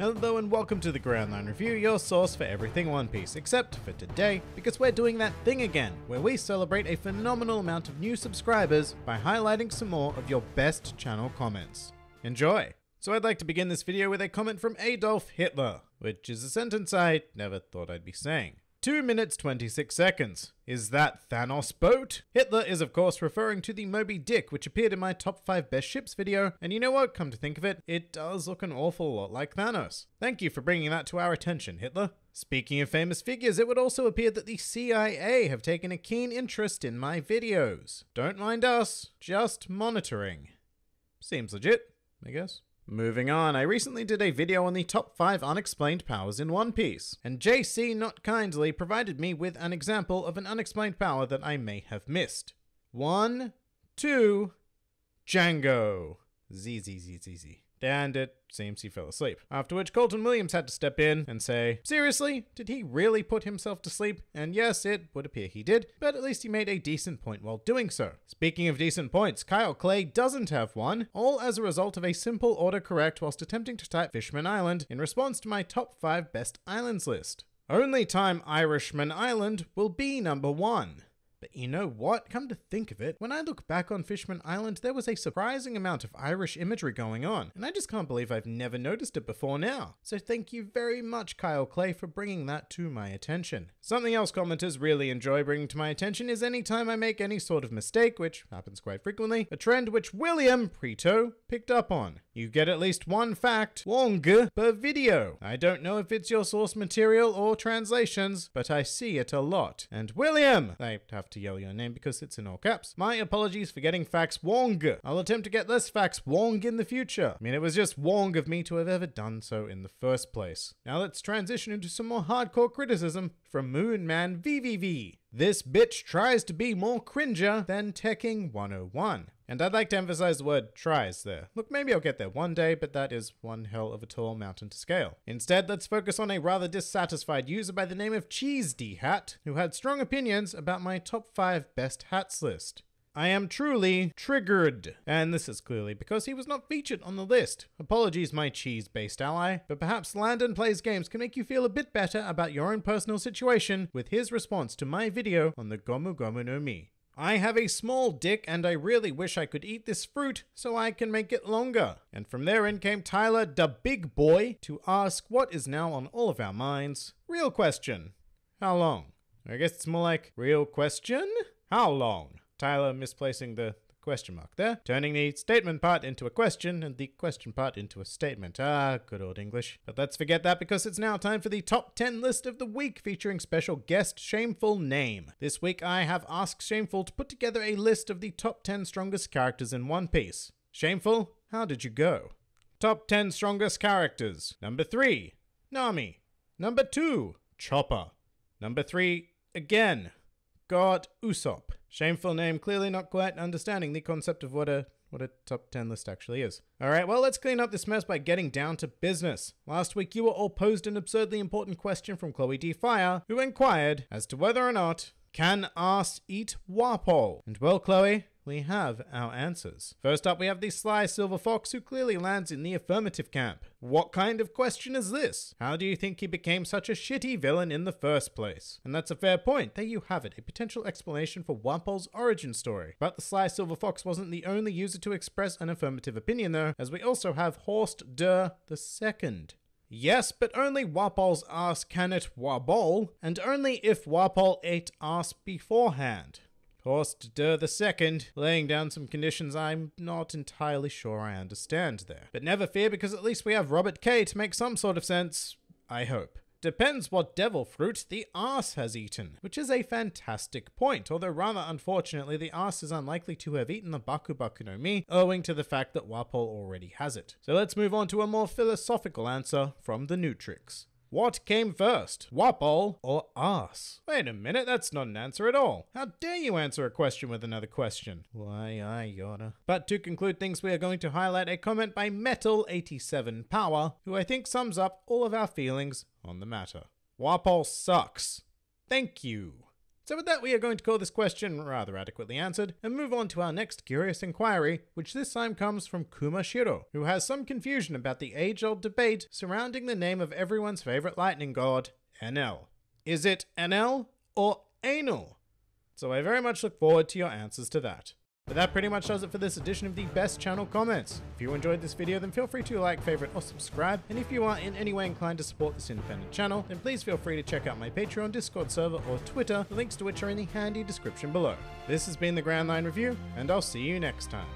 Hello and welcome to the Grand Line Review, your source for everything One Piece, except for today, because we're doing that thing again, where we celebrate a phenomenal amount of new subscribers by highlighting some more of your best channel comments. Enjoy! So I'd like to begin this video with a comment from Adolf Hitler, which is a sentence I never thought I'd be saying. 2 minutes 26 seconds. Is that Thanos boat? Hitler is of course referring to the Moby Dick which appeared in my top 5 best ships video, and you know what, come to think of it, it does look an awful lot like Thanos. Thank you for bringing that to our attention, Hitler. Speaking of famous figures, it would also appear that the CIA have taken a keen interest in my videos. Don't mind us, just monitoring. Seems legit, I guess. Moving on, I recently did a video on the top 5 unexplained powers in One Piece, and JC not kindly provided me with an example of an unexplained power that I may have missed. One, two, Jango. Z Z Z Z Z and it seems he fell asleep. After which Colton Williams had to step in and say, Seriously, did he really put himself to sleep? And yes, it would appear he did, but at least he made a decent point while doing so. Speaking of decent points, Kyle Clay doesn't have one, all as a result of a simple autocorrect whilst attempting to type Fishman Island in response to my top 5 best islands list. Only time Irishman Island will be number one. But you know what? Come to think of it, when I look back on Fishman Island, there was a surprising amount of Irish imagery going on, and I just can't believe I've never noticed it before now. So thank you very much, Kyle Clay, for bringing that to my attention. Something else commenters really enjoy bringing to my attention is anytime I make any sort of mistake, which happens quite frequently, a trend which William Preto picked up on. You get at least one fact, long per video. I don't know if it's your source material or translations, but I see it a lot. And William, I have to yell your name because it's in all caps. My apologies for getting facts wrong. I'll attempt to get less facts wrong in the future. I mean, it was just wrong of me to have ever done so in the first place. Now let's transition into some more hardcore criticism from Moonman VVV. This bitch tries to be more cringer than Tekking 101. And I'd like to emphasize the word tries there. Look, maybe I'll get there one day, but that is one hell of a tall mountain to scale. Instead, let's focus on a rather dissatisfied user by the name of Cheese D Hat, who had strong opinions about my top 5 best hats list. I am truly triggered. And this is clearly because he was not featured on the list. Apologies, my cheese based ally, but perhaps Landon Plays Games can make you feel a bit better about your own personal situation with his response to my video on the Gomu Gomu no Mi. I have a small dick and I really wish I could eat this fruit so I can make it longer. And from there in came Tyler, the big boy, to ask what is now on all of our minds. Real question. How long? I guess it's more like real question? How long? Tyler misplacing the question mark there, turning the statement part into a question and the question part into a statement. Ah, good old English. But let's forget that because it's now time for the top 10 list of the week featuring special guest Shameful Name. This week I have asked Shameful to put together a list of the top 10 strongest characters in One Piece. Shameful, how did you go? Top 10 strongest characters. Number 3, Nami. Number 2, Chopper. Number 3, again, God Usopp. Shameful name, clearly not quite understanding the concept of what a what a top 10 list actually is. Alright, well, let's clean up this mess by getting down to business. Last week, you were all posed an absurdly important question from Chloe D. Fire, who inquired as to whether or not can ass eat Wapol? And well, Chloe, we have our answers. First up, we have the sly silver fox who clearly lands in the affirmative camp. What kind of question is this? How do you think he became such a shitty villain in the first place? And that's a fair point. There you have it, a potential explanation for Wapol's origin story. But the sly silver fox wasn't the only user to express an affirmative opinion though, as we also have Horst the Second. Yes, but only Wapol's ass can it Wapol, and only if Wapol ate ass beforehand. Horst the Second, laying down some conditions I'm not entirely sure I understand there. But never fear, because at least we have Robert K to make some sort of sense, I hope. Depends what devil fruit the ass has eaten, which is a fantastic point, although rather unfortunately the ass is unlikely to have eaten the Baku Baku no Mi, owing to the fact that Wapol already has it. So let's move on to a more philosophical answer from the Neutrix. What came first, Wapol or ass? Wait a minute, that's not an answer at all. How dare you answer a question with another question? Why, I oughta. But to conclude things, we are going to highlight a comment by Metal87 Power, who I think sums up all of our feelings on the matter. Wapol sucks. Thank you. So, with that, we are going to call this question rather adequately answered and move on to our next curious inquiry, which this time comes from Kumashiro, who has some confusion about the age old debate surrounding the name of everyone's favorite lightning god, Enel. Is it Enel or Anal? So, I very much look forward to your answers to that. But that pretty much does it for this edition of the Best Channel Comments. If you enjoyed this video, then feel free to like, favorite, or subscribe. And if you are in any way inclined to support this independent channel, then please feel free to check out my Patreon, Discord server, or Twitter, the links to which are in the handy description below. This has been the Grand Line Review, and I'll see you next time.